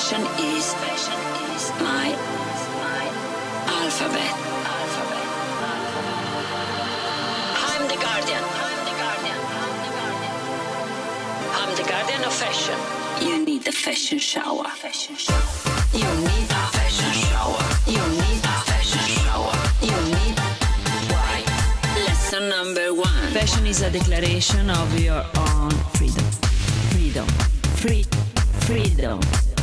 Fashion is my alphabet. Alphabet. I'm the guardian. I'm the guardian. I'm the guardian. I'm the guardian of fashion. You need a fashion shower. Fashion shower. You need a fashion shower. You need a fashion shower. You need why? Lesson number one. Fashion is a declaration of your own freedom. Freedom. Free. Freedom.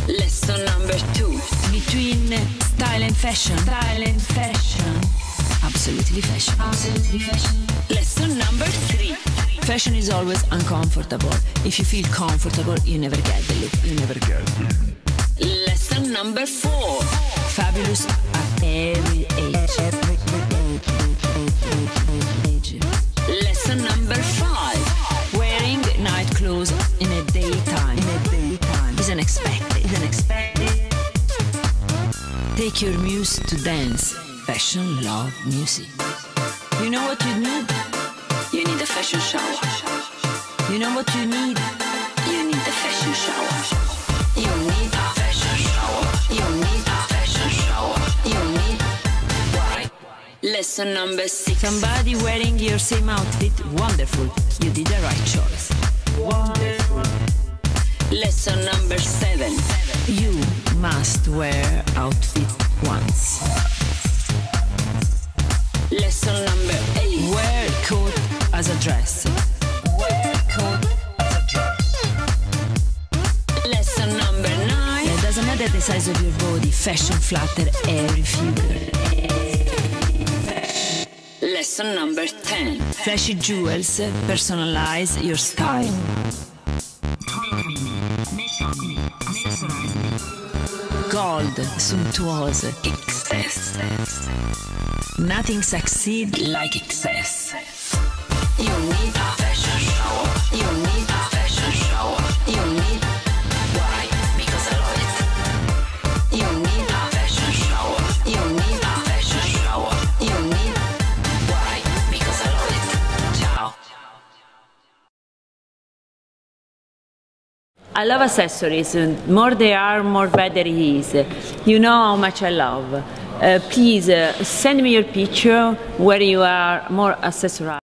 Lesson number two. Between style and fashion. Style and fashion. Absolutely fashion. Absolutely fashion. Lesson number three. Fashion is always uncomfortable. If you feel comfortable, you never get the look. You never get the look. Lesson number four. Fabulous at. Every Is unexpected. Take your muse to dance. Fashion, love, music. You know what you need? You need a fashion shower. You know what you need? You need a fashion shower. You need a fashion shower. You need a fashion shower. You need why? Lesson number six. Somebody wearing your same outfit, wonderful. You did the right choice. Must wear outfit once. Lesson number eight. Wear coat as a dress. Wear coat as a dress. Lesson number nine. It doesn't matter the size of your body, fashion flatter every figure. Lesson number ten. Flashy jewels personalize your style. Gold, sumptuous, excess. Nothing succeeds like excess. You need a fashion shower. You I love accessories. More they are, more better it is. You know how much I love. Uh, please uh, send me your picture where you are more accessorized.